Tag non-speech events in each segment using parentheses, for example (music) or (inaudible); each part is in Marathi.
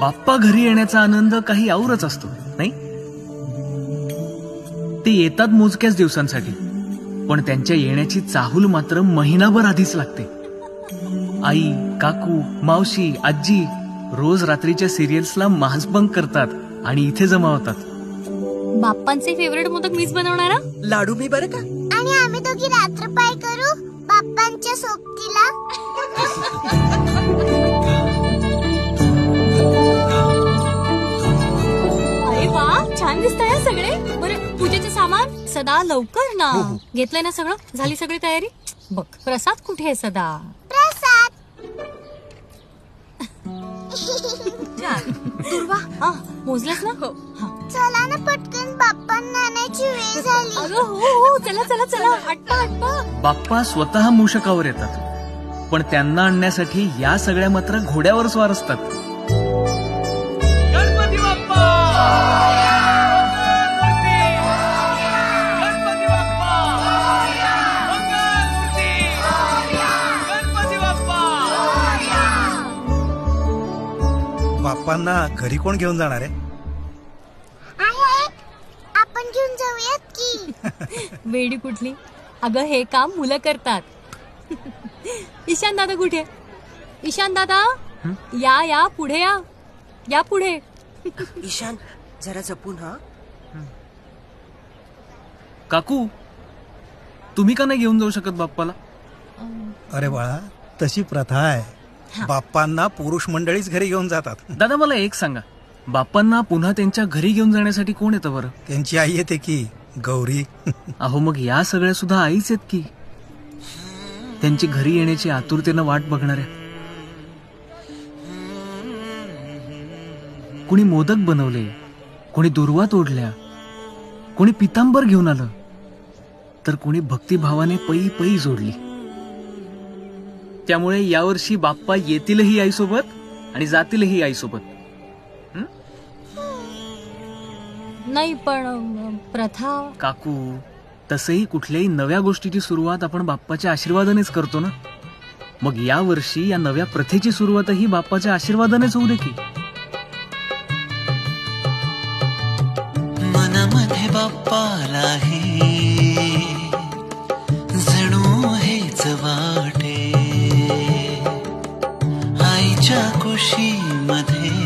बाप्पा घरी येण्याचा आनंद काही औरच असतो नाही? ते येतात मोजक्याच दिवसांसाठी पण त्यांच्या येण्याची चाहूल मात्र महिनाभर आधीच लागते. आई काकू मावशी आजी रोज रात्रीच्या सिरियल्सला महासबंक करतात आणि इथे जमा होतात बाप्पांचे फेवरेट मोदक मीच बनवणार? लाडू मी बरं का? आणि आम्ही दोघी रात्रपाय करू बाप्पांच्या सोबतीला. (laughs) छान दिसत आहे सगळे? बरं पूजेचे सामान? सदा लवकर ना. घेतलंय ना सगळं? झाली सगळी तयारी? बघ प्रसाद कुठे आहे सदा? प्रसाद. दुर्वा. हा मोजलंस ना? हा. चला ना पटकन बाप्पांना आणायची वेळ झाली. अगं हो हो चला चला चला. आटपा आटपा. बाप्पा स्वतः मूषकावर येतात. पण त्यांना आणण्यासाठी या सगळ्या मात्र घोड्यावर स्वार असतात बाप्पांना घरी कोण घेऊन जाणार आहे? आहे आपण घेऊन जाऊयात की. (laughs) वेडी कुठली? अगं हे काम मुलं करतात. ईशान दादा कुठे? ईशान दादा? या या पुढे या. या पुढे. ईशान जरा जपून हा. काकू तुम्ही का नाही घेऊन जाऊ शकत बाप्पाला? अरे बाळा तशी प्रथा आहे. बाप्पांना पुरुष मंडळीच घरी घेऊन जातात. दादा मला एक सांगा. बाप्पांना पुन्हा त्यांच्या घरी घेऊन जाण्यासाठी कोण येतं बरं? त्यांची आई येते की गौरी? अहो मग या सगळ्या सुद्धा आईच आहेत की? त्यांची घरी येण्याची आतुरतेनं वाट बघणाऱ्या. कुणी मोदक बनवले कोणी दुर्वा तोडल्या कोणी पितांबर घेऊन आलं तर कोणी भक्तिभावाने पई पई जोडली. त्यामुळे यावर्षी बाप्पा येतीलही आईसोबत आणि जातीलही आईसोबत. नाही पण प्रथा काकू तसंही कुठल्याही नव्या गोष्टीची सुरुवात आपण बाप्पाच्या आशीर्वादानेच करतो ना? मग या वर्षी या नव्या प्रथेची सुरुवातही बाप्पाच्या आशीर्वादानेच होऊ दे की. मनामध्ये बाप्पाला हे जणू हेच वाटे. आईच्या कुशीमध्ये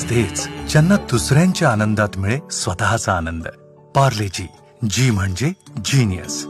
जिनियस तेच ज्यांना दुसऱ्यांच्या आनंदात मिळे स्वतःचा आनंद. पार्लेजी जी म्हणजे जीनियस